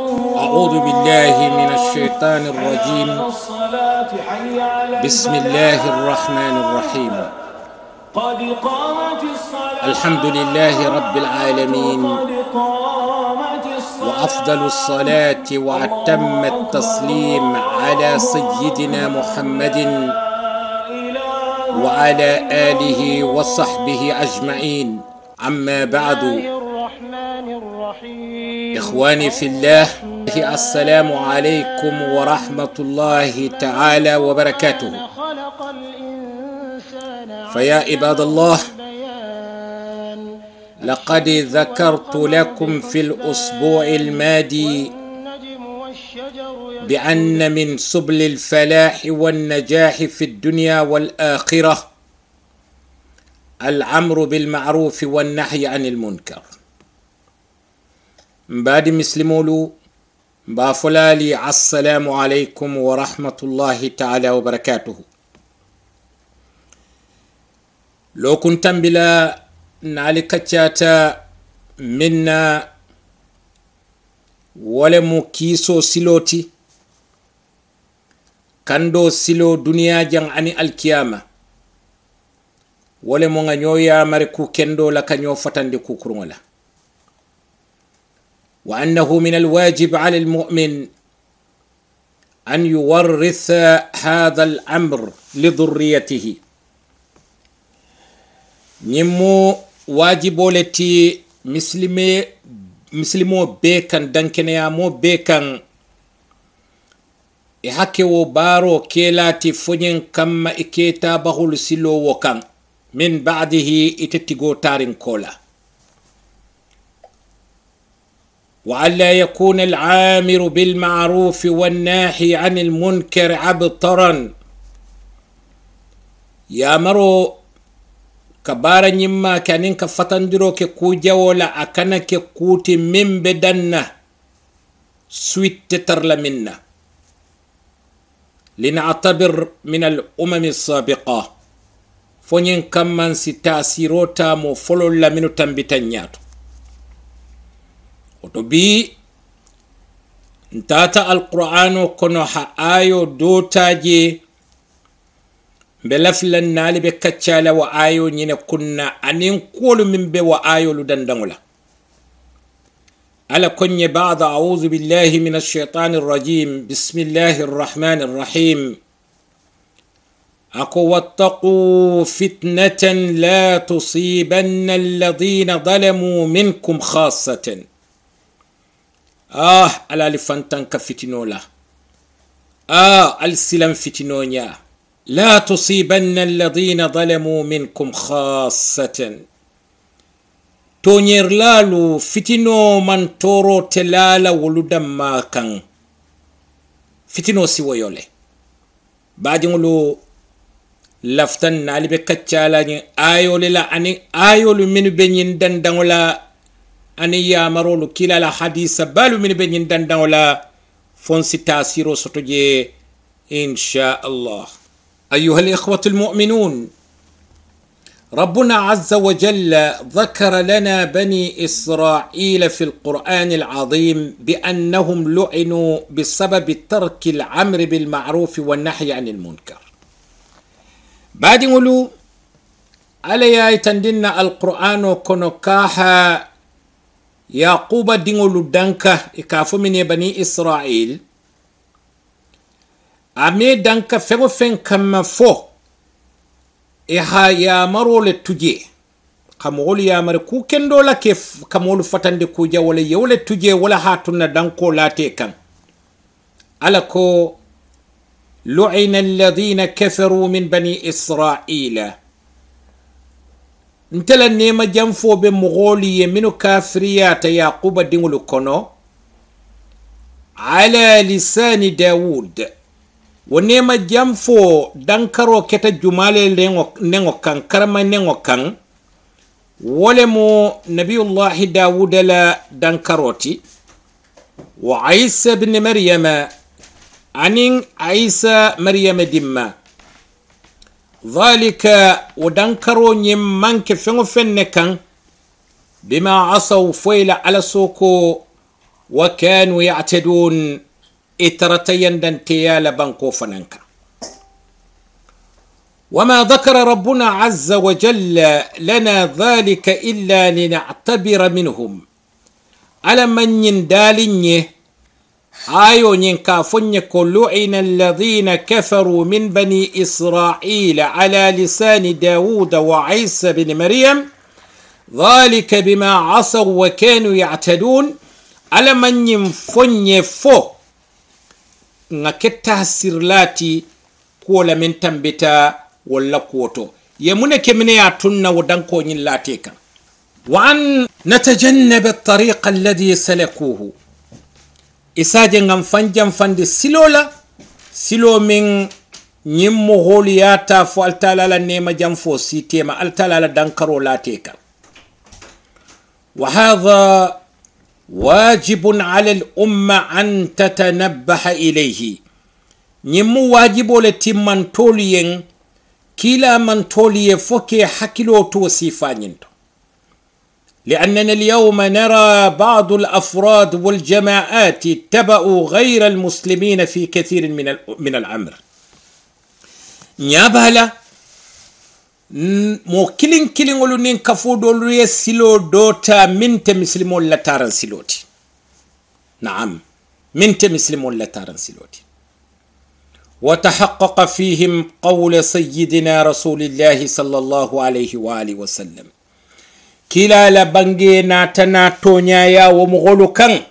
أعوذ بالله من الشيطان الرجيم. بسم الله الرحمن الرحيم. الحمد لله رب العالمين. وأفضل الصلاة وأتم التسليم على سيدنا محمد وعلى آله وصحبه أجمعين. أما بعد إخواني في الله السلام عليكم ورحمة الله تعالى وبركاته. خلق الإنسان فيا عباد الله لقد ذكرت لكم في الأسبوع الماضي بأن من سبل الفلاح والنجاح في الدنيا والآخرة الأمر بالمعروف والنهي عن المنكر. بعد مسلمولو بافلالي السلام عليكم ورحمة الله تعالى وبركاته لو كنت بلا نالكتشاتا منا ولم كيسو سلوتي kando silo duniya jan ani alkiyama. Wole mo nga ñoo yamare ku kendo la ka ñoo fatande kukuruŋo la annahu min alwajib ala almumin an yuwarritha hadha alamr lidurriyatihi ñiŋ mu wajibo le ti misilime misilimo bee kan dankeneyamo bee kan e hakke wo baaro kelati foñen kamma e keta bahol silowo kan min badihi itettigo tarin kola وألا يكون العامر بالمعروف والناحي عن المنكر عبطرا. يا مرو كبارا نيما كانين كفتندرو كوجا ولا أكنا كوتي من بدنا سويت تتر منا لنعتبر من الأمم السابقة. فنين كمان ستاسيروتا مو فلو لمنو تنبتنياتو. وتبي ntata alqur'ano kono ha ayo dotaje be lafilan naali be kaccala wa ayo ñine kunna anin kuwolu min be wa ayolu dandaŋola على كن بعض أعوذ بالله من الشيطان الرجيم بسم الله الرحمن الرحيم أكو واتقوا فتنة لا تصيبن الذين ظلموا منكم خاصة آه على لفنتن كفتنولا آه السلام فتنونيا لا تصيبن الذين ظلموا منكم خاصةً toñerlaalu fitino man toro te laala woludamma kan fitino siwoyole baadiŋolu laftan naali be kaccalañiŋ ayole la aniŋ ayolu minnu be ñiŋ dandaŋo la ani ya marolu kila la hadis من بين be nyin dan dawla fonsi tasiro ان شاء الله ايها الاخوه المؤمنون ربنا عز وجل ذكر لنا بني اسرائيل في القران العظيم بانهم لعنوا بسبب ترك الامر بالمعروف والنهي عن المنكر بعد قولوا على يا القران كنكاها yaquba diŋolu danka i ka fo ye bani israil a me danka feŋo feŋ kamma fo. I ha yamaro le tuje. Ka moolu yamari ku kendo la ke ka moolu fatandi kuja wala yewo le tuje wala hatunna danko late kan ala ko lu'ina alladhina kafaru min bani israila ntela nema janfoɓe mogoli ye minu kafiriyata yaquba diŋolu kono ala lisani dawud wo nema jam fo dankaro keta jumale neŋo kaŋ karama neŋo kaŋ wo le mo nabiyullahi dawuda la dankaro ti wa isa bni maryama aniŋ isa maryama dimma feŋo feŋ ne kaŋ bima asaw foyi la ala soko وكانوا يعتدون إترتين دنتيال بانكو فننكا. وما ذكر ربنا عز وجل لنا ذلك إلا لنعتبر منهم. على من يندالنيه آيو ينكا فنيك لعن الذين كفروا من بني إسرائيل على لسان داود وعيسى بن مريم. ذلك بما عصوا وكانوا يعتدون. على من ينفني فو؟ نكتا سرلاتي كولا من تنبتا ولا كوتو. يمنا كمنا يعتنا ودنكو نلاتيكا وأن نتجنب الطريق الذي سلكوه. Isaje ngam fanjam fande silola silo min ñin moholu yata fo altala la nema jam fo sitema altala la dankaro late kan wa hadha wajibun ala lumma umma an tatanabbaha ilayhi. Ñin mu wajibo le timmantolu yen kila mantolu ye fo ke hakkilo to sifañinto لأننا اليوم نرى بعض الأفراد والجماعات اتبعوا غير المسلمين في كثير من من الأمر. نيابالا siloo doota miŋ te misilimolu la taaraŋ siloo ti naam miŋ te misilimolu la taaraŋ siloo ti وتحقق فيهم قول سيدنا رسول الله صلى الله عليه وآله وسلم. Kila la bange natana toñaya wo mogolu kan.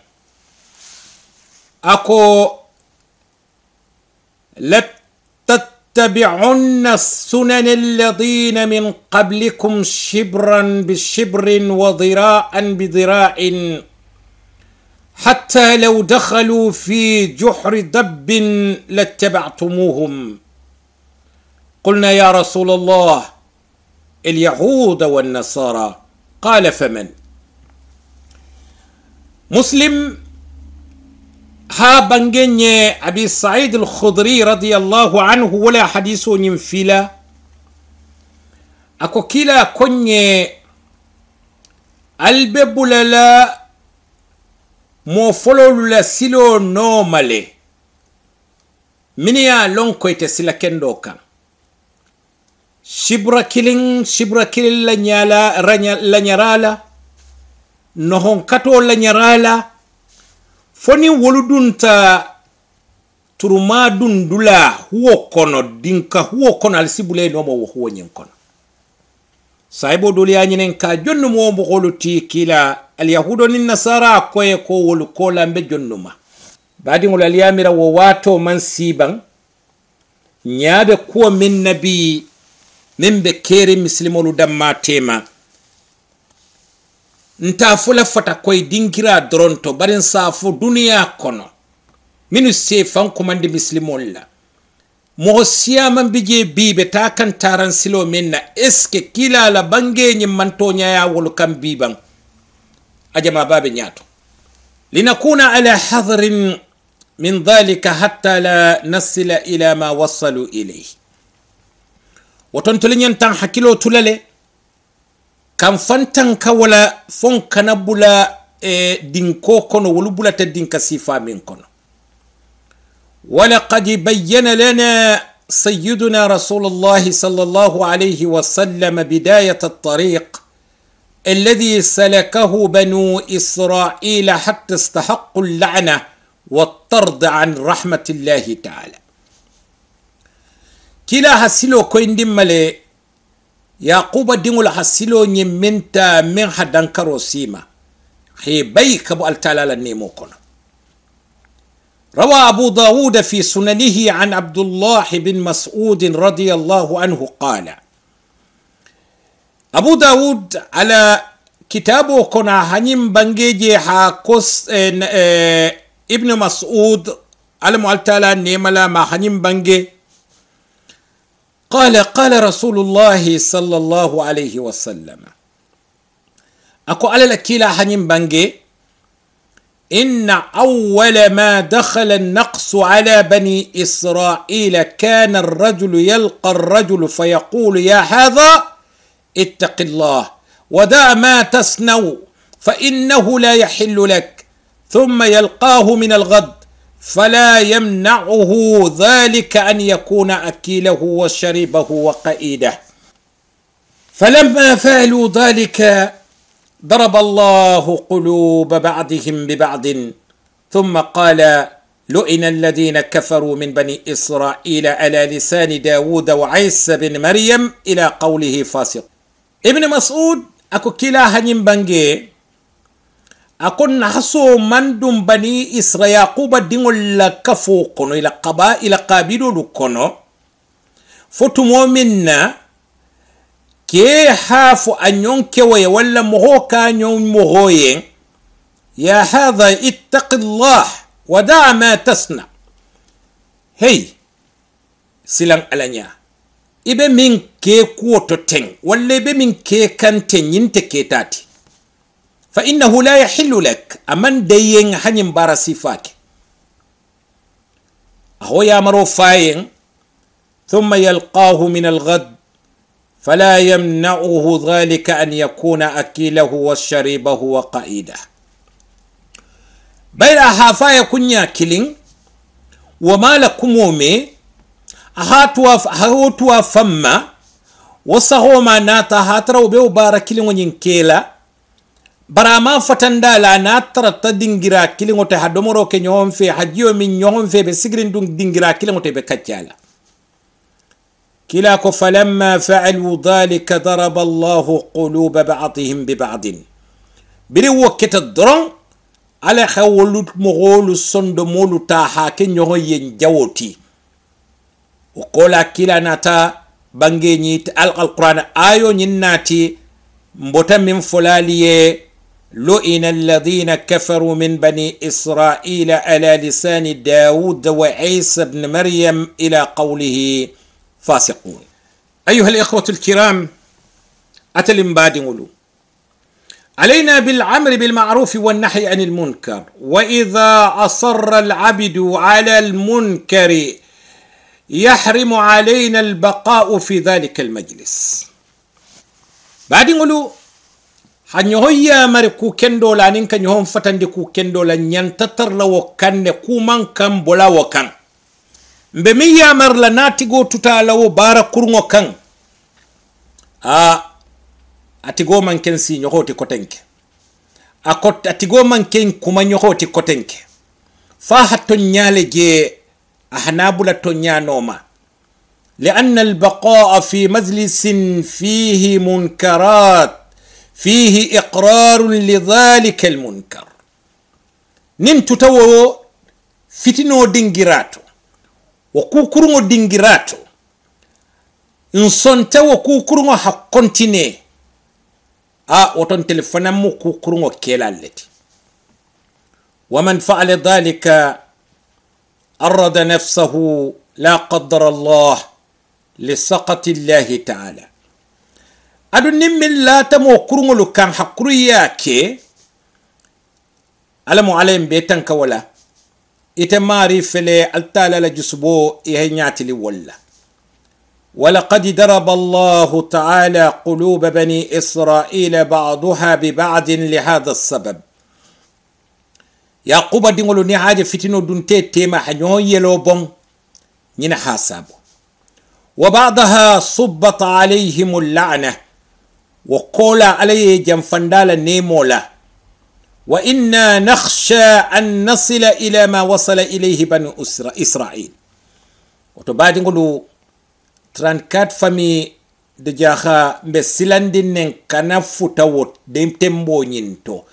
Ako لتتبعن السنن الذين من قبلكم شبرا بشبر وذراعا بذراع حتى لو دخلوا في جحر دب لاتبعتموهم قلنا يا رسول الله اليهود والنصارى قال فمن؟ مسلم ها بنجني أبي سعيد الخضري رضي الله عنه ولا حديث ينفلا. أكو كلا كوني الببولا mo fololu la silo nomale min lon koyte sila kendo kan sibra kilin sibra kilin la ñala la ñarala nohon kato la ñarala foni wolu dunta turuma dun dula huwo kono dinka huwo kono ali alsibule nomo wo huwo ñin kono. Sahibo dolu ya ñinen ka jonnu mo mogolu ti kila alyahudo nin nasara koye ko wolu kolambe jonnuma badiŋol aliyamira wo waato man siibaŋ ñaabe kuwo min be keri misilimolu damma tema nta fula fata koye dinkira doronto barin safo duniya kono. Minu se fan fankumandi misilimolu la mogo siyaman bi je bibe ta kan taran silo min na eske kila la bange bangeñi mantoñaya wolu kan biban ajama babe ñato linakuna ala hadrin min dhalika hatta la nasila ila ma wasalu ilayhi woton toliñen tan hakkilo tulale kan fantan ka fon kana e dinko kono wolu bulata dinka sifa min kono ولقد بين لنا سيدنا رسول الله صلى الله عليه وسلم بداية الطريق الذي سلكه بنو إسرائيل حتى استحقوا اللعنة والطرد عن رحمة الله تعالى. كلا هسلو كوين دمالي يعقوب دمول هسلو نمنتا من حدنكرو سيما هي بيك أبو التالالا نيمو كنا روى أبو داود في سننه عن عبد الله بن مسعود رضي الله عنه قال أبو داود على كتابه كنا هنيم بنجي حاكس ابن مسعود على معلتالا نيملا ما هنيم بنجي قال قال رسول الله صلى الله عليه وسلم. أكو على الكيلا هنيم بنجي إن أول ما دخل النقص على بني إسرائيل كان الرجل يلقى الرجل فيقول يا هذا اتق الله ودع ما تصنع فإنه لا يحل لك. ثم يلقاه من الغد. فلا يمنعه ذلك أن يكون أكيله وشريبه وقائده فلما فعلوا ذلك ضرب الله قلوب بعضهم ببعض ثم قال لئن الذين كفروا من بني إسرائيل على لسان داود وعيسى بن مريم إلى قوله فاسق. ابن مسعود أكو كلا هنين أكون نحسو مندم بني إسرا يعقوب دينو لكفو كونو إلى قبائل قابلو لكونو فتو مؤمنا كي حافو أنيون كوي ولا مهو كأنيون مهوين يا هذا اتق الله ودع ما تصنع. هي سلام ألانيا إبه من كي كوتو تن ولا إبه من كي كانتن ينتكي تاتي. Innahu la yahillu lak aman dayen hañin bara sifake aho yamaro fayen ثم يلقاه من الغد. فلا يمنعه ذلك أن يكون أكيله وشريبه وقائده. بين هافا يكون ياكلين وما لكم ومي هاتوا فما. وصهو ما ناتا هاترا وبيو باركلين ونينكيلا barama fatanda la na tarata dingira kilingo te hadomoro ke ñohon fe hajiyo min ñohon fe be sigrin dun dingira kilingo te be kaccala كلاك فلما فعلوا ذلك ضرب الله قلوب بعضهم ببعض بري وكت الدرون على خولت مغول الصند مولو تاها كن يهو ينجوتي وقولا كلا نتا بانجيني ألقى القرآن آيو نناتي مبتا من فلاليه لئن الذين كفروا من بني إسرائيل على لسان داود وعيسى بن مريم إلى قوله فاسقون. أيها الإخوة الكرام أتلم بادنولو علينا بالعمر بالمعروف والنحي عن المنكر وإذا أصر العبد على المنكر يحرم علينا البقاء في ذلك المجلس. بادنولو hanyoho yamare ku kendola anin ka nyohon fatande ku kendola nyantatarla wo kanne kuman kan bola wo kan mbe min yamarla natigo tutala wo bara kurŋo kaŋ a atigo man ken si ñohoti kotenke a kot atigo man ken kuma ñohoti kotenke fa ha toññale je a hanabula toññanoma لأن البقاء في مجلس فيه منكرات فيه إقرار لذلك المنكر. نمت تو فتنو دينجيراتو وكوكرو دينجيراتو نصنت وكوكرو حقنتيني. آ وطن تلفنا مكوكرو كيلا التي ومن فعل ذلك أرد نفسه لا قدر الله لسقط الله تعالى. Aɗum nin min latamo kuruŋolu kan hakkuruya ke alamo alayen be tanka wala. Ite maari fele altala la ñaatili ولقد ضرب الله تعالى قلوب بني إسرائيل بعضها ببعض لهذا السبب يعقوب دينغولو ني حاجة فتنو دونتي تيما حنيو يلو بون حاسابو وبعضها صبت عليهم اللعنة وقول عليه جنفندال نيمولا وإنا نخشى أن نصل إلى ما وصل إليه بنو إسرائيل وتبعد نقولوا 34 famille de jaha mbe silandin nen kana futa wo den tembo ñinto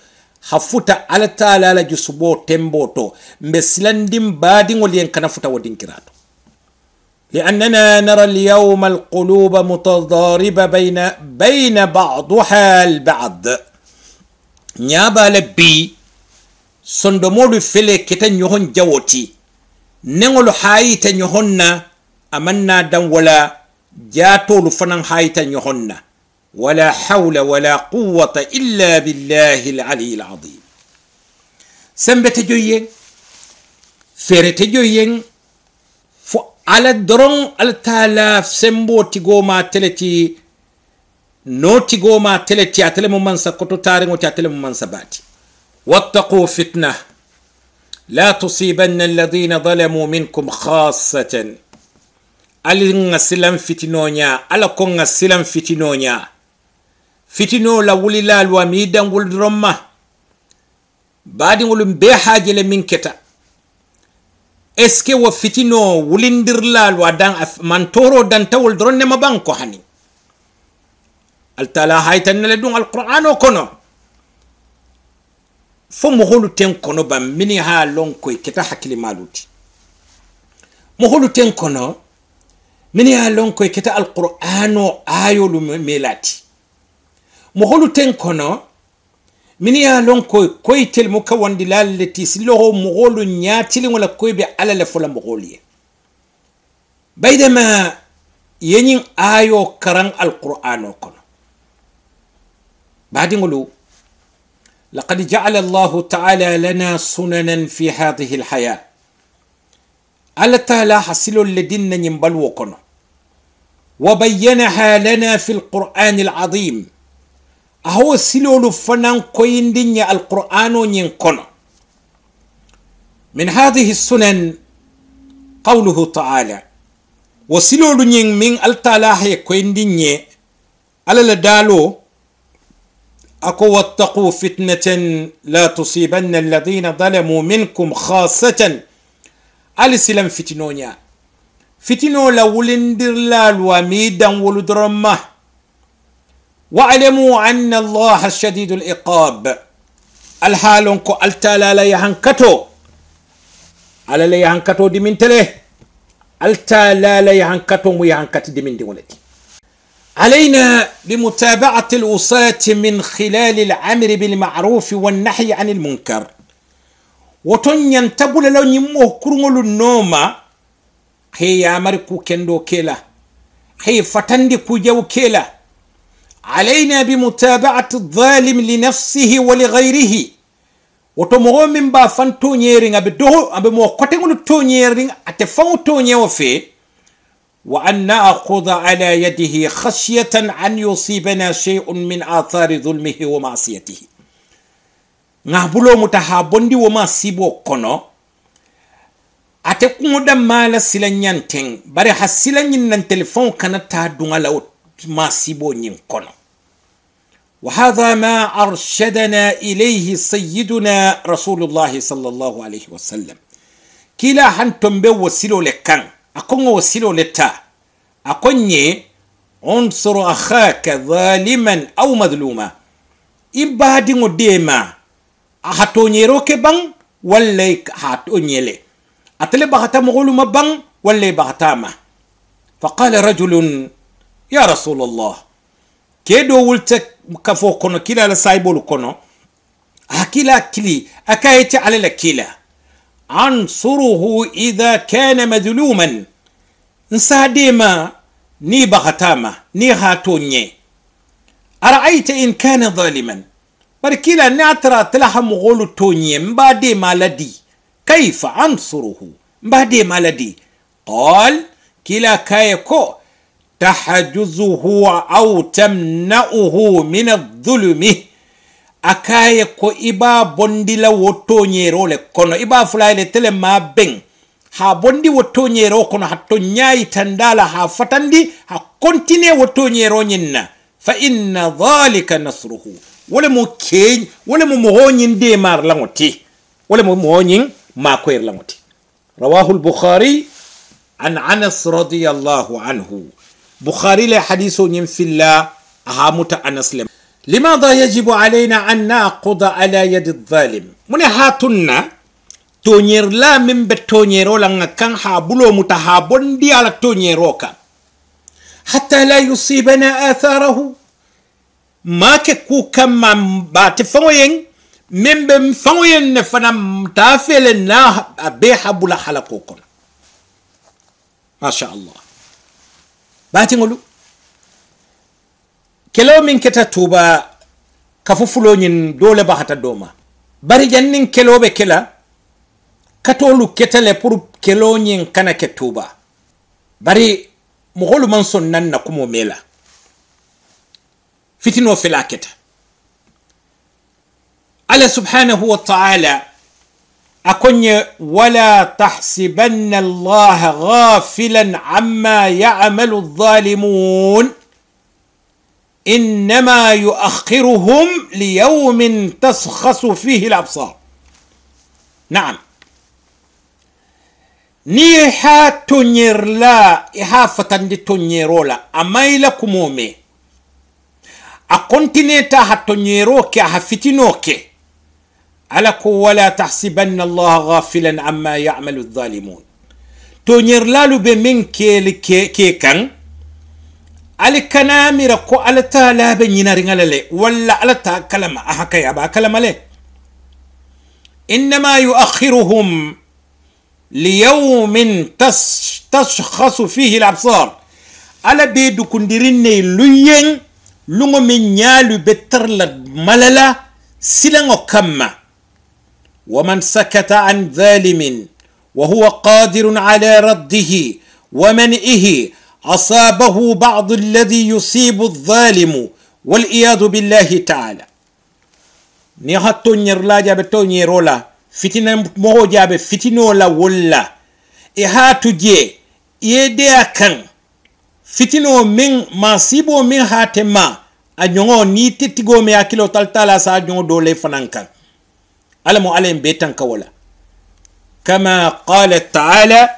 ha futa ala taala la jusubo tembo to mbe silandin baadiŋol yen kana futa wo dinkirato لأننا نرى اليوم القلوب متضاربة بين بين بعضها البعض. نيابا لبي صندمول فيلي كتن يهون جوتي نغل حاي تن يهون امنا دن ولا جاتو فنن حاي تن يهون ولا حول ولا قوة إلا بالله العلي العظيم سنبت جوين فيرتي جوين ala doron ala taala sembo tigoma teleti notigoma teleti atele mo mansa koto tareŋo ti atele mansa bati wattaqu fitna la tusibanna alladhina zalamu minkum khassatan ali nga silan fitinonya ala ko nga silan fitinonya fitino la wulilalu ami dan wuldromma baadiŋolu be haajele min keta que wo fitino wulindirlalu a dan man toro dantawol doron nema ban ko hani altala haytannele ɗum alquran o kono fo moholu ten kono ban mini ha lon koye keta hakkilimaluti moholu ten kono mini ha lon koye keta alquran o ayolu melati moholu ten kono مني هالون كوي كوي تل مكوان دلال التي سلوه مغولو نياتي لنولا كوي بي على لفولا مغولي بايدا ينين آيو كران القرآن وكنا بعد نقولو لقد جعل الله تعالى لنا سننا في هذه الحياة على تهلا حسلو الذين ينبلو وبينها لنا في القرآن العظيم أهو سلول فنان كوين دنيا القرآن ينكنا من هذه السنن قوله تعالى وسلول من التالاه كوين دنيا على لدالو أكو واتقوا فتنة لا تصيبن الذين ظلموا منكم خاصة. ألسلم فتنونيا فتنو لولندر لا الوميدا ولدرمة. واعلموا أن الله شديد العقاب. الحال كو التالا لا يهنكتو. على لا يهنكتو دي من تله التالا لا يهنكتو ويهنكت دي من ولدي. علينا بمتابعة الوصاة من خلال العمر بالمعروف والنحي عن المنكر. وتن ينتبل لو نمو كرمول النوم هي يامر كو كندو كيلا. هي فتندي كو جو كيلا. علينا بمتابعة الظالم لنفسه ولغيره. وتمغو من با فان تونيرين أبي دو أبي مو كتنغلو تونيرين أتفاو تونيرو فيه وأن نأخذ على يده خشية أن يصيبنا شيء من آثار ظلمه ومعصيته. نابلو متحابندي وما سيبو كونو ate kuŋoda mala sila ñanteŋ bari ha sila ñiŋ naŋ telefon kana taa duŋa la wo masibo ñiŋ kono وهذا ما أرشدنا إليه سيدنا رسول الله صلى الله عليه وسلم. كلا حنتم بوسيلو لكان. أكون وسيلو لتا. أكوني عنصر أخاك ظالما أو مظلوما. ابادي مديما احتوني روكي بان ولا احتوني لي. اتلي بغتا مغلوما بان ولا بغتاما فقال رجل يا رسول الله ke do wulta kafo kono kila la saibol kono? Akila kili akayete ala la kila. Ansuruhu idha kana madhuluman. Nsadima ni bahatama ni hatonye araita in kana dhaliman. Bari kila ni atara tilaha mugolu tonye mbade maladi. Kaifa ansuruhu mbade maladi. Qal kila kaye ko tahajuzuhu au tamna'uhu min adh-dhulumi. Akaye ko iba bondi la wo toɲero le kono. Iba b'a tele ma ben ha bondi wo toɲero kono hatto ɲayi tandala ha fatandi ha kontine wo toɲero ɲin fa inna dhalika nasruhu. Wole mo keñ wole mo mo ɲin de mar laŋo ti wole mo moho ma makoyer laŋo ti rawahu lbukhari an anas radiyallahu anhu. Le hadiso ñin filla aha muta anas le لماذا يجب علينا أن نأخذ على يد الظالم من هاتنا تونير لا من بتونيرو لنا كان حابلو متحابون دي على تونيروكا حتى لا يصيبنا آثاره ما ككو كما باتفوين من بمفوين نفنا متافل نا بيحا بلا حلقوكم ما شاء الله باتي نقولوا kelo min keta tuba kafu fuloñin dole bahata doma bari jannin keloɓe kela katolu ketale pour keloñin kana ke tuba bari mogolu man son nan na kumo mela fitino fela keta ala subhanahu wa ta'ala أكن ولا تحسبن الله غافلا عما يعمل الظالمون. إنما يؤخرهم ليوم تسخص فيه الأبصار. نعم. نيحا تنير لا إها فتند تنير لا. أما إلى كمومي. أكنتني تاها تنيروكي أها فتنوكي. علك ولا تحسبن الله غافلا عما يعمل الظالمون. تونير لالو بمن كي كي كان على كنامير كو على تالا بنينار ولا على تا كلام أهكا يا كلام إنما يؤخرهم ليوم تشخص فيه الأبصار. على بيد كندريني لين لوم من يالو بتر ملالا سيلانو كمّا. ومن سكت عن ظالم وهو قادر على رده ومنئه أصابه بعض الذي يصيب الظالم والعياذ بالله تعالى ni ha toñer la jabe toñero la fitina mogo jabe fitino la wolla e ha tuje yede akan fitino min masibo min ha tema a ñoŋo ni tettigo me hakilo taltala sa ñoŋo do le fanan kan ala mo ala en be tanka wala kama qala taala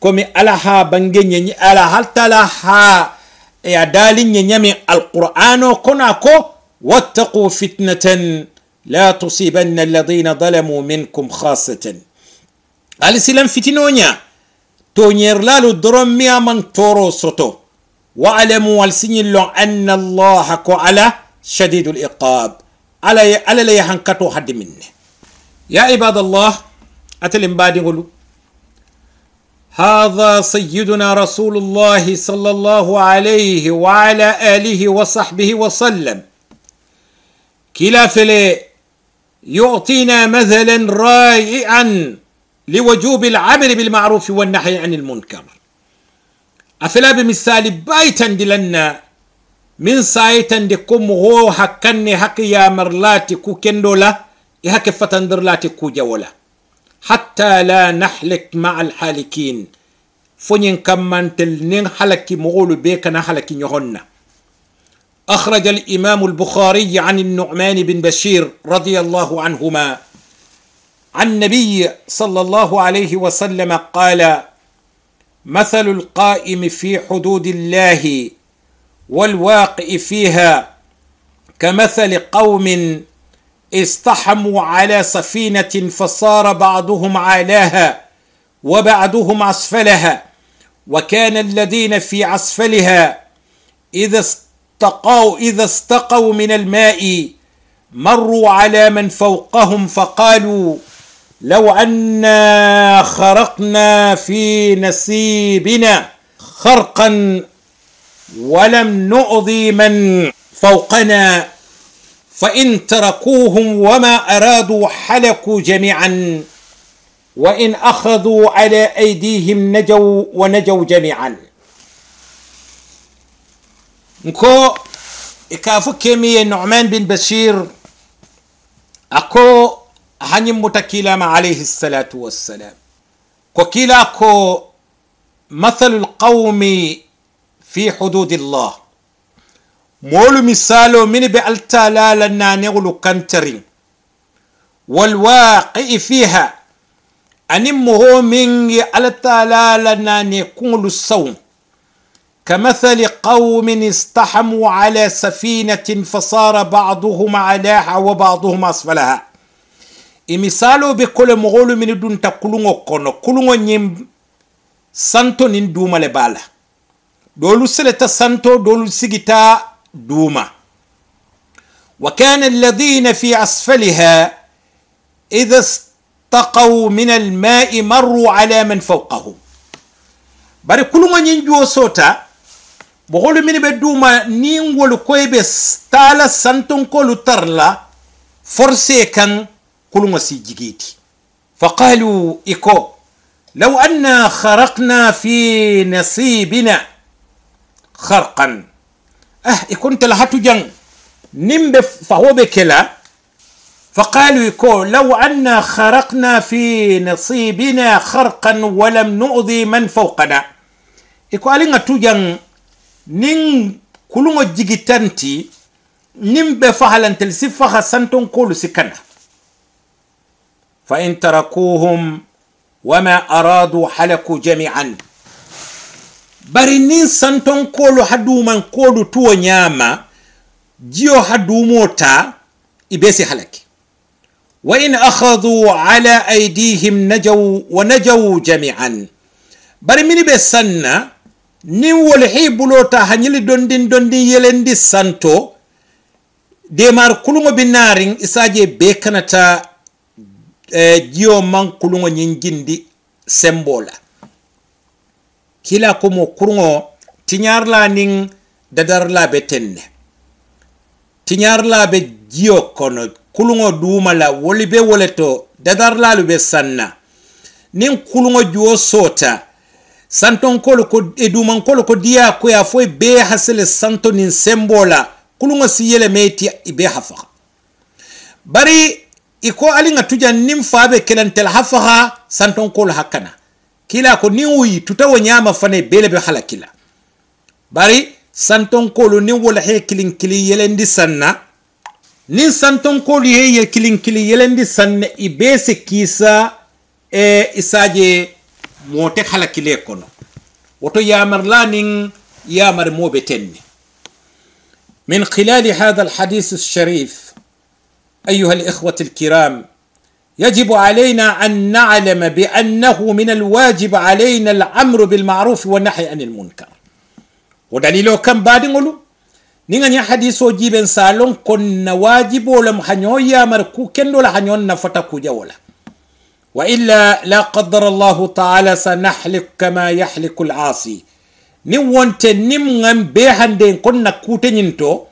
komi ala ha bange ñeñi ala haltala ha e a dali ñeñami alqur'ano kona ko wattaqu fitnatan la tusibanna alladina zalamu minkum khasatan ali silan fitinoña toñerlalu doron miyaman toro soto wa'lamu wal siñillon anna allaha ko ala shadidu liqab ala ala la yahankato hadde minne ya ibadallah atelin badigolu هذا سيدنا رسول الله صلى الله عليه وعلى آله وصحبه وسلم. كلا فلي يعطينا مثلا رائعا لوجوب العمل بالمعروف والنهي عن المنكر. أفلا بمثال بايتا دلنا من سايتا دكم هو حكني حق يا مرلاتي كو كندولا يحك فتندرلاتي كو جولا. حتى لا نحلك مع الحالكين. فنين كمان تلنين حلكي مغول بيكنا حلكي نهنا أخرج الإمام البخاري عن النعمان بن بشير رضي الله عنهما. عن النبي صلى الله عليه وسلم قال مثل القائم في حدود الله والواقع فيها كمثل قوم استحموا على سفينة فصار بعضهم علاها وبعضهم أسفلها وكان الذين في أسفلها إذا استقوا إذا استقوا من الماء مروا على من فوقهم فقالوا لو أنا خرقنا في نسيبنا خرقا ولم نؤذي من فوقنا. فإن تركوهم وما أرادوا حلكوا جميعا وإن أخذوا على أيديهم نجوا ونجوا جميعا. نكو إكافو كيمي النعمان بن بشير أكو هنيم متكيلام عليه الصلاة والسلام. كوكيلا كو مثل القوم في حدود الله. مولو مثالو مني بألتا لا لنا نغلو كانترين والواقع فيها أني مهو من يعلتا لا لنا نكونو السوم كمثل قوم استحموا على سفينة فصار بعضهم عليها وبعضهم أسفلها. إمثالو بكل مغولو من دون تقلون وقونو كلون ونيم سانتو نندوم لبالا. دولو سلتا سانتو دولو سيجتا دوما وكان الذين في اسفلها اذا استقوا من الماء مروا على من فوقهم bari kuluŋo ñiŋ juo sota moxolu minnu be duuma niŋ wolu koyi be taala santonkolu tar la forse kaŋ kuluŋo si jigiiti faqalu i ko law anna kharakna fi nasibina kharqan ah e kontela hatu jang. Nin be fahoɓe kela فقالوا يكو لو أنا خرقنا في نصيبنا خرقا ولم نؤذي من فوقنا يكو ألينا توجن نين كلنا جيجتانتي نين بفعلا تلسفها سنتون كل سكنا فإن تركوهم وما أرادوا حلكوا جميعا bari nin santon kolu haduman kolu tuwo nyama jiyo hadumo ta ibesi halaki. Wa in akhadhu ala aidihim najaw wa najaw jami'an. Bari mini be sanna nin wol hibulota hanyili dondin dondin yelendi santo demar kulungo binarin isaje be kanata eh, jiyo man kulungo nyingindi sembola kila komo kurŋo tiñarla niŋ dadarla be tenne tiñarla be jiyo kono kuluŋo duuma la wolu be wo le to dadarlalu be sanna. Niŋ kuluŋo juwo soota santonkolu ko e dumankolu ko diya koya fo be hasile santo niŋ sembo la kuluŋo si yele meyti i be hafaha. Bari i ko aliŋa tujan niŋ faa be kelentel hafaha santonkolu hakkana kila ko nin wuyi tutawo ñama fane bele be hala kila bari santonkolu nin wala he kilin kili yelendi sanna nin santonkolu ye ye kilin kili yelendi sanna i be se kisa e isaje mote hala kile kono woto yamarla nin yamar mobe tenni من خلال هذا الحديث الشريف أيها الإخوة الكرام يجب علينا أن نعلم بأنه من الواجب علينا الأمر بالمعروف والنهي عن المنكر. ودليله كم بعد نقولوا نيغا حديثو جيبن سالون كن واجب ولا محنيو يا مركو كن ولا حنيو نفتا كوجا وإلا لا قدر الله تعالى سنحلك كما يحلك العاصي. ني وونت نيم ngam be hande konna kutenyinto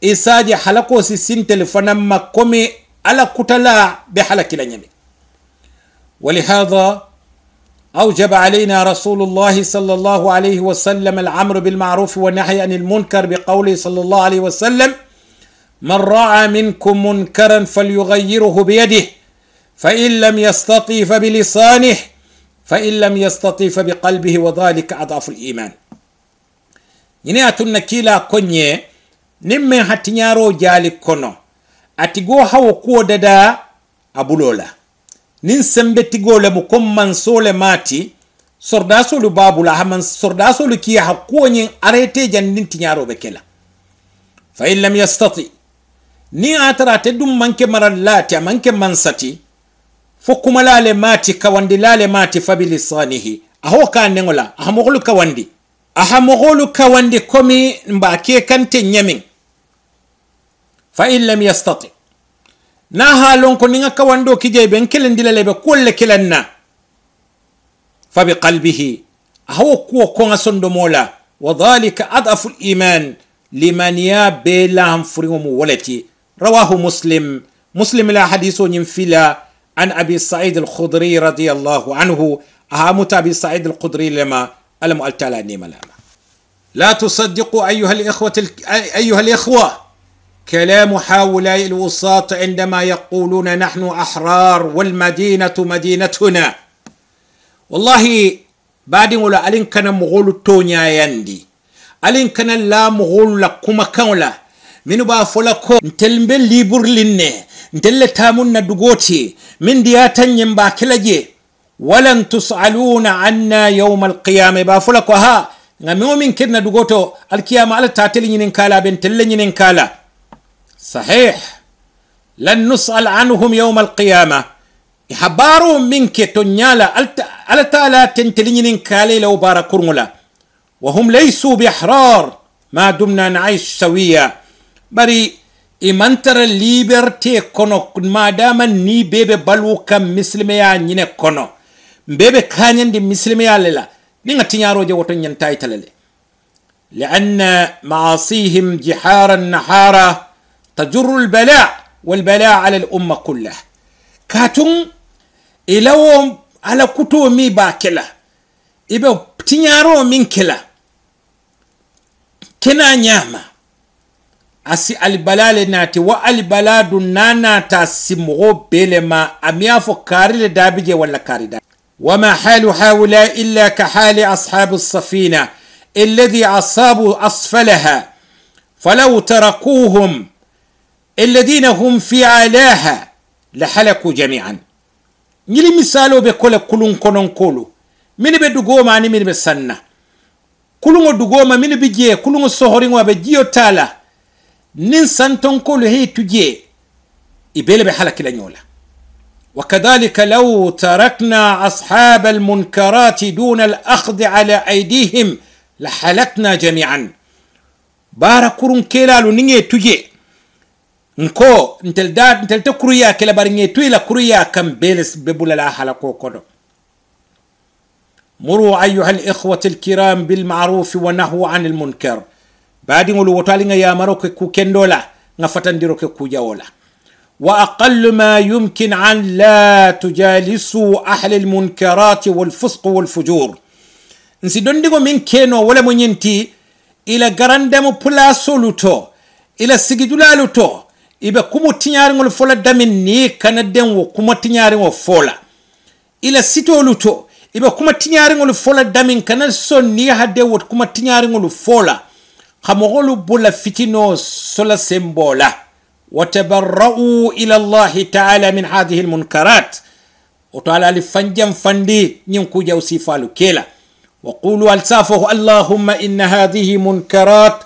isaji halako si على كتلا بحلك لنيمي ولهذا أوجب علينا رسول الله صلى الله عليه وسلم الأمر بالمعروف والنهي عن المنكر بقوله صلى الله عليه وسلم من رأى منكم منكرا فليغيره بيده فإن لم يستطيع فبلسانه فإن لم يستطيع فبقلبه وذلك أضعف الإيمان. يني كيلا نمي هتنيارو جالي كونو. Ati go hawo kuwo dada a bulola nin sembe tigole mu kom man sole mati sordasolu babula haman sordasolu kiya ha kuwoñin arrêté jandin tiñaroɓe kela. Fa in lam yastati ni atara te dum manke maral lati a manke mansati fo kumalale mati kawandi lale mati fa bilisanihi aho ka neŋola aha mogolu kawandi. Aha mogolu kawandi komi mba ke kante ñamin فإن لم يستطع. نها لونكو نيغا كواندو كي جاي بين كلن ديلا لبي كل كلنا. فبقلبه هو كو كونا سندو مولا. وذلك أضعف الإيمان لمن يا بلا هم ولتي. رواه مسلم. مسلم لا حديث ينفلا عن أبي سعيد الخضري رضي الله عنه. أها أبي سعيد الخضري لما ألم ألتالى نيملا لا تصدقوا أيها الإخوة أيها الإخوة. كلام هؤلاء الوساط عندما يقولون نحن أحرار والمدينة مدينتنا. والله بعد ولا ألين كان مغول تونيا يندي. ألين كان لا مغول لكما كولا من بافلكو نتلمبل ليبر لنه نتل تامون ندغوتي من دياتا ينبا كلاجي ولن تسألون عنا يوم القيامة. بافلكو ها dugoto alkiyama ala tateli nyinin kala ben telle nyinin kala صحيح. لن نسأل عنهم يوم القيامة. حبارو منك تنيالا على تالا تنتلين كالي لو باركرملا وهم ليسوا بأحرار. ما دمنا نعيش سويا. بري إمانتر ليبرتي كونو ما دام ني بيبي بلو كم مسلميا نيني كونو. بيبي كانين دي مسلميا للا. نينا تنيارو جي وطن لأن معاصيهم جحارا نحارا تجر البلاء والبلاء على الأمة كلها. كاتون إلوم على كتو مي باكلا. إبا تنيارو من كلا. كنا نياما asi alibalale nati wa alibaladu nanata simogo belema amiafo karile dabije wala karida وما حال هؤلاء إلا كحال أصحاب السفينة الذي أصابوا أسفلها. فلو تركوهم الذين هم في علاها لحلكوا جميعا. نيلي مثالو بكل كلون كلون كولو. من بدوغو ما من بسنة كلون دوغو ما من بجي كلون سهرين وبجيو تالا. نين سنتون كولو هي تجي إبيل بحلق لنيولا. وكذلك لو تركنا أصحاب المنكرات دون الأخذ على أيديهم لحلكنا جميعا. بارا كيلالو نيني تجي nko ntel da ntel te kuruya kela bari nge tuyla kuruya kam beles bebula la kodo مروا أيها الإخوة الكرام بالمعروف ونهوا عن المنكر بعد نقولوا وتعالى يا مروك كو كندولا نفتن ديروك كو جاولا وأقل ما يمكن أن لا تجالسوا أهل المنكرات والفسق والفجور dondigo min keno wala mo ñinti ila garandemo pulasolu to ila sigidulalu to ibe kumo tiñariŋol fola damin ni kana den wo kuma tiñariŋo fola ila sitolu to ibe kuma tiñariŋol fola damin kana son ni hadde wo kuma tiñariŋol fola xamogolu bula fitino sola sembola وتبرؤوا إلى الله تعالى من هذه المنكرات وتعالى لفنجم فندي نينكو جو سيفالو كيلا وقولوا ألسافه اللهم إن هذه منكرات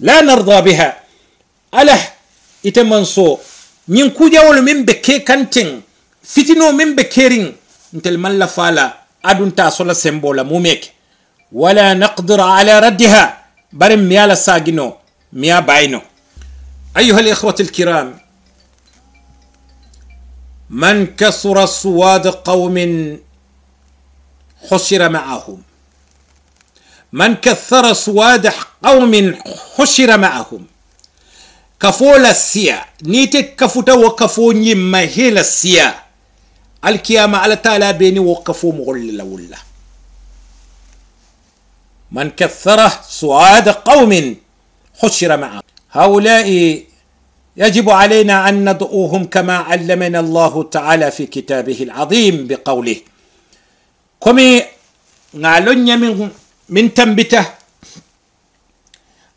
لا نرضى بها أله إتمنسو نينكو جو من بكي كانتين فتنو من بكيرين انت الملا فالا أدون تاسولا سيمبولا موميك ولا نقدر على ردها برم ميالا ساجنو ميا باينو أيها الإخوة الكرام من كثر سواد قوم حشر معهم من كثر سواد قوم حشر معهم كفول السيا نيتك كفوتا وكفو نيما هيلا السيا الكيامة على تالا بيني وكفو مغلل ولا. من كثر سواد قوم حشر معهم. هؤلاء يجب علينا أن ندعوهم كما علمنا الله تعالى في كتابه العظيم بقوله. كمي نالون يمين من تنبته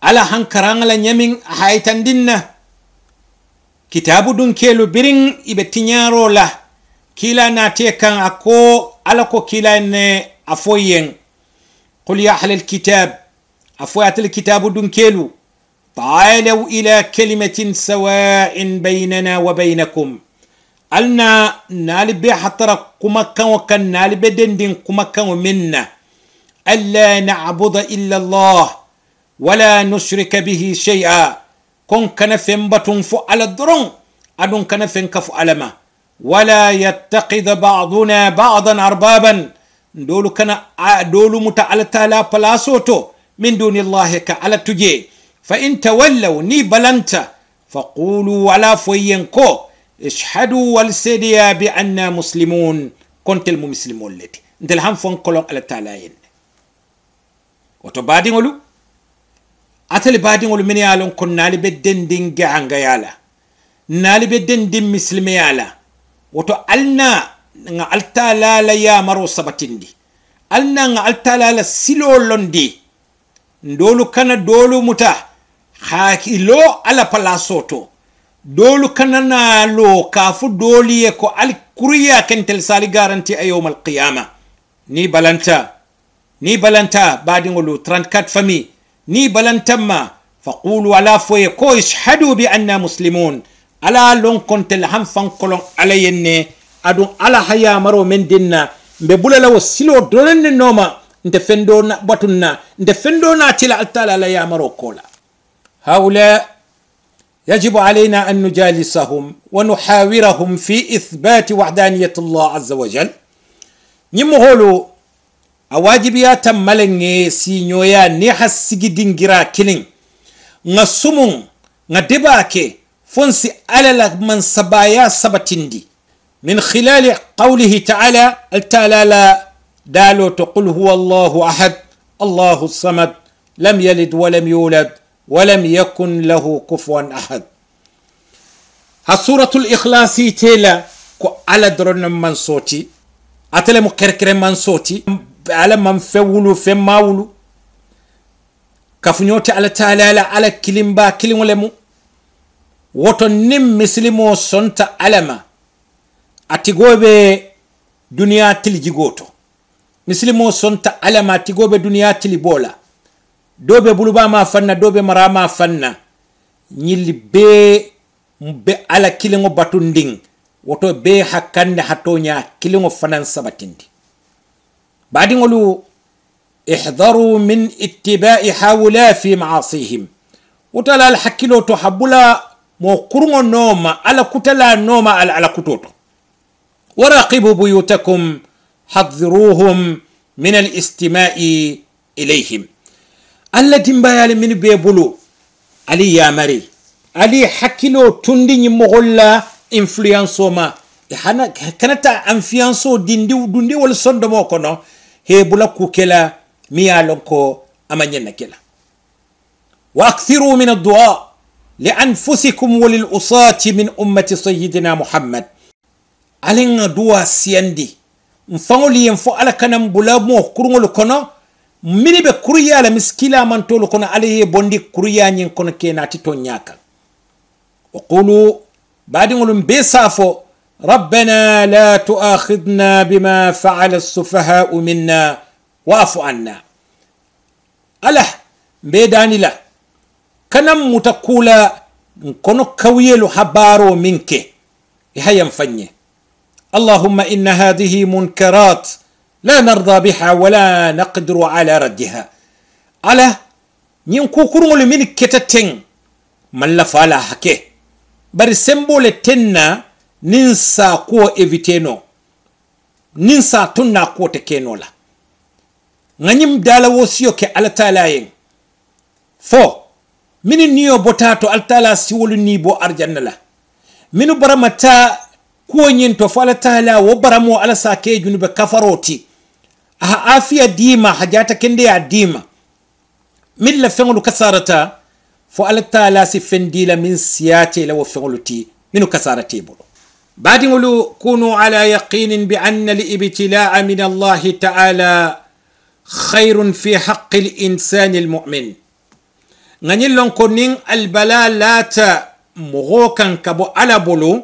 على هنكران لا يمين هايتان دينا كتاب دون كيلو برين إبتنيارو لا كيلا ناتي كان أكو على كو كيلا ن أفوين قل يا أهل الكتاب أفويات الكتاب دون كيلو تعالوا إلى كلمة سواء بيننا وبينكم ألنا نالب حتى كما وكان نالب دندن كما منا ألا نعبد إلا ولا نشرك به شيئا. كن فين فو على الدرون أدون كان فين كفو ألما ولا يتخذ بعضنا بعضا أربابا. دول كان دول متعلتا لا بلاسوتو. من دون الله كعلى تجي. فإن تولوا ني بلنتا فقولوا على فوينكو اشهدوا والسيديا بأننا مسلمون. كنت المسلمون التي. انت الهم فون كولون على تالاين. وتو بادين ولو أتل بادين ولو من يالون كن نالي بدن دين atali badinŋolu minnu ye a loŋ ko naali be dendiŋ ge'angaya la naali be dendiŋ misilimeya la woto ali na ŋa ali taa la la yaamaro sabatindi. Ali na ŋa ali taa la la siloo londi ndoolu kana doolu muta haakiloo ala palasoo to doolu kana naa loo kaa fo doolu ye ko ali kuriya kentel saali garanti a yowma alqiyama ni balanta ni balanta baadiŋolu 34 famille. Ni balantamma faqulu ala foye ko ishhadu bi anna muslimun ala lon kontel ham fankolon ala yenne adun ala haya maro men dinna mbe bulala wo silo donenne noma nte fendo na batunna nte fendo na tila altala la ya maro kola هؤلاء يجب علينا أن نجالسهم ونحاورهم في إثبات وحدانية الله عز وجل نمهولو أواجبيات ملنجي سينيويا نيحا سيجي دينجرا كيلين نسمون ندباكي فنسي ألا من سبايا سبتندي من خلال قوله تعالى التالالا دالو تقول هو الله أحد الله الصمد لم يلد ولم يولد ولم يكن له كفوا أحد. السورة الإخلاص تيلا كو على درون من صوتي أتلا مكركر من صوتي. ala man wulu fe ma wulu kafuɲɔ ala taala ala ala kilimba kiliŋo lemu woto niŋ misilimo sonta ala ma atigoo be duniya tili jigo to misilimo sonta alama ma atigoo be duniya tili boo la doo be bulubama fanna doo be marama fanna. Ñilli bee be ala kiliŋo batundiŋ woto be hakkandi hatoña kiliŋo fanaŋ sabatindi badiŋolu احذروا من اتباع هؤلاء في معاصيهم. وتلا الحكيلو تحبلا مو كرمو نوم على كتلا نوم على على كتوتو وراقبوا بيوتكم حذروهم من الاستماع إليهم. الذين بيال من بيبلو علي يا مري علي حكيلو تندي مغلا انفلونسو ما كانت انفلونسو دندي دندي ولا صندمو hebula kukela ku kela ye lon ko kela wa akthiru min addua li anfusikum wa usati min ummati sayidina muhammad. Aliŋa duwa siyandi. Nfaŋolu yen fo ala kana bula moo kuruŋolu kono mini be kuruya la miskila mantolu kono ala ye bondi kuruya ñiŋ kono ke naati to ñaa kaŋ wa be ربنا لا تؤاخذنا بما فعل السفهاء منا. ala mbe danila kanan muta kula kono kawyelu habaro minke e hayan fanye اللهم إن هذه منكرات لا نرضى بها ولا نقدر على ردها. على نينكو كرول من كتتين. من لفالا حكي. bari sembole tenna nin sa kuwo eviteno. Nin sa tunna kuwo te keno la. Ŋañim dala wosiyo ke alatala yen. Fo mini niyo botato alatala si siwolu ni bo arjanna la. Minu baramata nyin to fo alatala wo baramo ala sa ke junube kafaroti. Aha afiya dima hajata kende kendeya dima. Min la feŋolu kasarata fo alatala si fendila min siyate la wo feŋolu ti. Minu kasarate bolo badiŋolu kunu ala yaqinin bi anna libtilaa min allahi taala خير في حق الإنسان المؤمن. غني لون كونين البلاء لا مغوكا كبو على بلو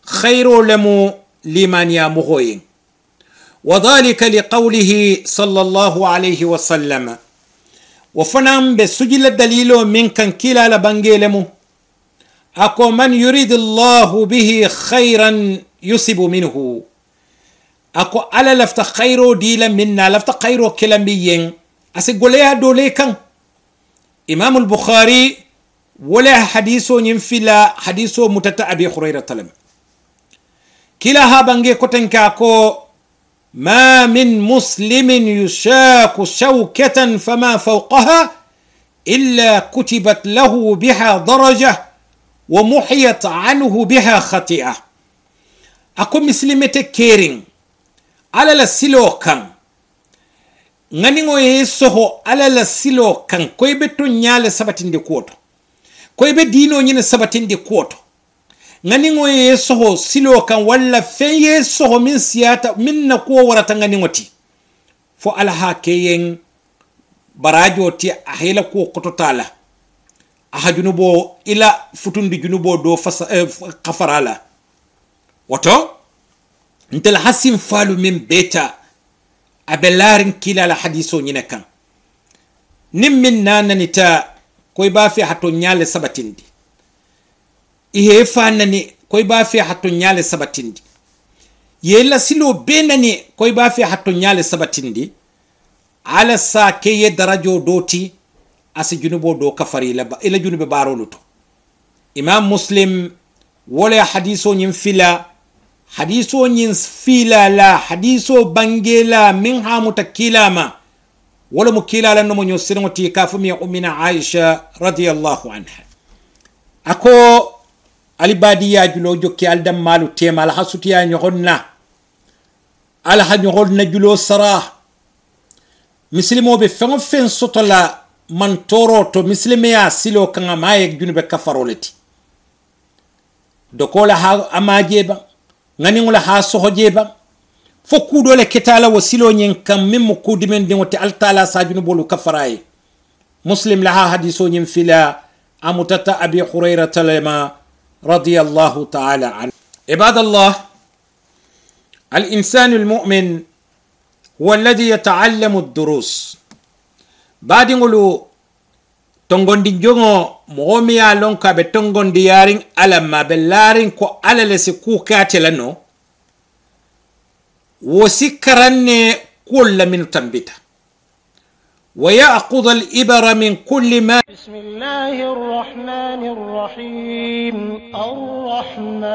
خير لمو لمن يا مغوين وذلك لقوله صلى الله عليه وسلم. وفنان بسجل الدليل من كان كلا لبنجيلمو من يريد الله به خيرا يصب منه ako ala lafta khayro dila minna lafta khayro kelambiyen asi goleya dole kan imam al-bukhari fila hadiso mutata abi hurayra talam kila ha bange kotenka ko ما من مسلم يشاك شوكة فما فوقها إلا كتبت له بها درجة wa muhiyat anhu biha khati'a. Ako misilimete kering. Ala la silo kan ŋaniŋo ye soho ala la silo kan ko be to nyaale sabatindi kuwo to ko i be diino ñine sabatindi kuwo to ŋaniŋo ye soho silo kan walla feŋ ye soho min siyata min na kuwo warata ŋaniŋo ti. Fo ala ha barajo ti a hela kuwo kotota la aha junubo ila futundi junubo do fasa, eh, kafara la woto ntel hasin falu min beta abe larin kila la hadiso ñine kan nin min nananita koy ba fi hato nyale sabatindi. Ihe fa nani koy ba fe hato nyale sabatindi. Ye la silo benani koy ba fi hato nyale sabatindi. Ala sa keye darajo doti asi junubo do kafari la ila junube barolu to imam muslim wala hadiso nyin fila hadiso ñin filala hadiso bangela min hamuta kilama wala mu kilala nomo ño sirŋo ti ka fo mi ummina aisha radiallahu anha ako ali badiya julo jokki al dammalu tema ala ha sutiya ñogon na ala ha julo sara misilimoɓe feŋo feŋ sotola man toro to misilimeya silo kaŋa ma ye junube kafaro le ti la ha amaje ba ŋaniŋo la ha sohoje ba fo kuudo ketala wo silo ñiŋ kaŋ miŋ mu kuudimeŋ diŋo ti altala sa junubolu kafara muslim la ha hadiso ñiŋ fila amutata abi hurairata lema radiallahu taala an الله الإنسان المؤمن هو الذي يتعلم الدروس baadi ngolu tongondi jongo mogo mi ye a be tongondi yarin ala ma be larin ko ala le si kukate la no wo si karanne kuwol la minu tambita yaquda alibara min kulli ma بسم الله الرحمن الرحيم الرحمن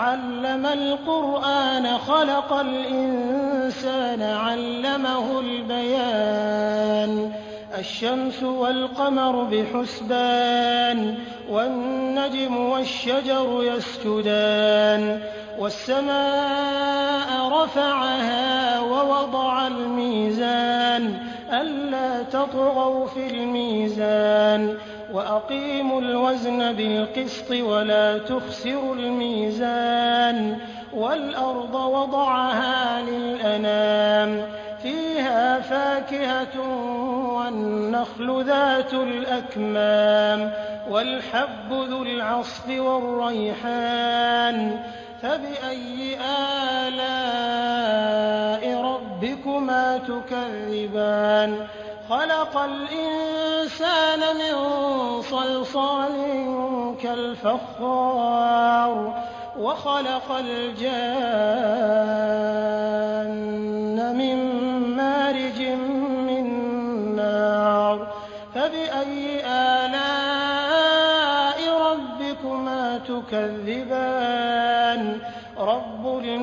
علم القرآن خلق الإنسان علمه البيان. الشمس والقمر بحسبان والنجم والشجر يسجدان. والسماء رفعها ووضع الميزان ألا تطغوا في الميزان وأقيموا الوزن بالقسط ولا تخسروا الميزان والأرض وضعها للأنام فيها فاكهة والنخل ذات الأكمام والحب ذو العصف والريحان فبأي آلاء ربكما تكذبان؟ خلق الإنسان من صلصال كالفخار وخلق الجان من مارج من نار. فبأي آلاء ربكما تكذبان؟